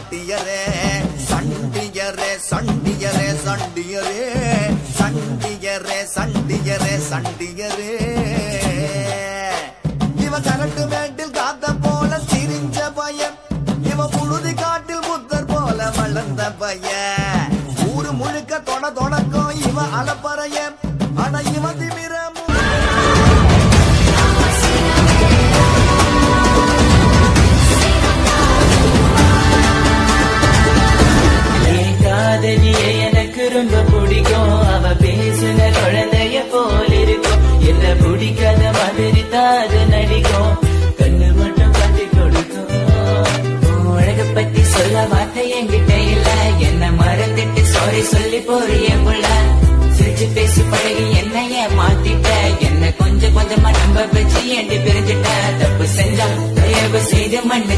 சாட்டியரே சண்டியரே சண்டியரே சண்டியரே சண்டியரே சண்டியரே சண்டியரே. இவன் கரட்டு மேட்டில் காத்த போல சிரிஞ்ச பையன் இவன் புழுதி காட்டில் புத்தர் போல வளர்ந்த பையன் ஊரு முழுக்க தொட தொடக்கும் இவன் அலப்பறையன் ஆனா இவன் சொல்லி போரு என் புள்ள சிரிச்சு பேசி பழகி என்னைய மாத்திட்ட. என்ன கொஞ்சம் கொஞ்சமா நம்ப வச்சு ஏண்டி பிரிஞ்சுட்ட. தப்பு செஞ்சா தயவு செய்து மண்ணு